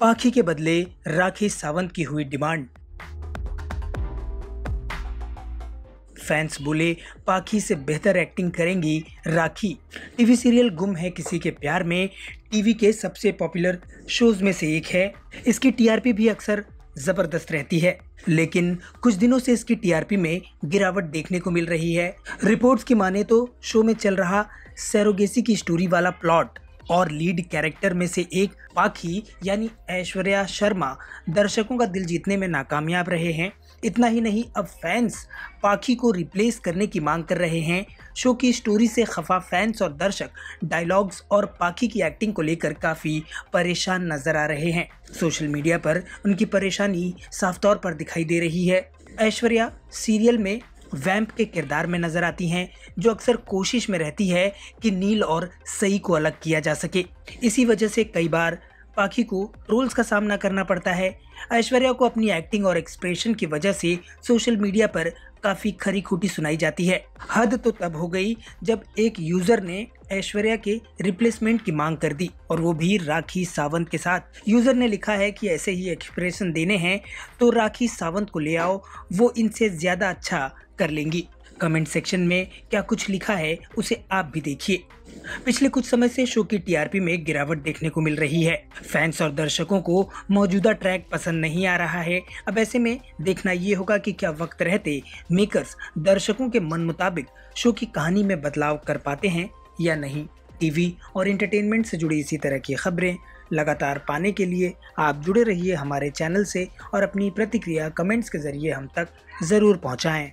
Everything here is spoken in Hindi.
पाखी के बदले राखी सावंत की हुई डिमांड। फैंस बोले, पाखी से बेहतर एक्टिंग करेंगी राखी। टीवी सीरियल गुम है किसी के प्यार में। टीवी के सबसे पॉपुलर शोज़ में से एक है। इसकी टीआरपी भी अक्सर ज़बरदस्त रहती है। लेकिन कुछ दिनों से इसकी टीआरपी में गिरावट देखने को मिल रही है। रिपोर्ट्स की माने तो शो में चल रहा सैरोगेसी की स्टोरी वाला प्लॉट। और लीड कैरेक्टर में से एक पाखी, यानी ऐश्वर्या शर्मा, दर्शकों का दिल जीतने में नाकामयाब रहे हैं। इतना ही नहीं, अब फैंस पाखी को रिप्लेस करने की मांग कर रहे हैं। शो की स्टोरी से खफा फैंस और दर्शक डायलॉग्स और पाखी की एक्टिंग को लेकर काफ़ी परेशान नज़र आ रहे हैं। सोशल मीडिया पर उनकी परेशानी साफ़ तौर पर दिखाई दे रही है। ऐश्वर्या सीरियल में वैम्प के किरदार में नज़र आती हैं, जो अक्सर कोशिश में रहती है कि नील और सई को अलग किया जा सके। इसी वजह से कई बार पाखी को रोल्स का सामना करना पड़ता है। ऐश्वर्या को अपनी एक्टिंग और एक्सप्रेशन की वजह से सोशल मीडिया पर काफ़ी खरी खूटी सुनाई जाती है। हद तो तब हो गई जब एक यूज़र ने ऐश्वर्या के रिप्लेसमेंट की मांग कर दी और वो भी राखी सावंत के साथ। यूज़र ने लिखा है कि ऐसे ही एक्सप्रेशन देने हैं तो राखी सावंत को ले आओ, वो इनसे ज़्यादा अच्छा कर लेंगी। कमेंट सेक्शन में क्या कुछ लिखा है, उसे आप भी देखिए। पिछले कुछ समय से शो की टीआरपी में गिरावट देखने को मिल रही है। फैंस और दर्शकों को मौजूदा ट्रैक पसंद नहीं आ रहा है। अब ऐसे में देखना ये होगा कि क्या वक्त रहते मेकर्स दर्शकों के मन मुताबिक शो की कहानी में बदलाव कर पाते हैं या नहीं। टीवी और एंटरटेनमेंट से जुड़ी इसी तरह की खबरें लगातार पाने के लिए आप जुड़े रहिए हमारे चैनल से और अपनी प्रतिक्रिया कमेंट्स के ज़रिए हम तक ज़रूर पहुँचाएँ।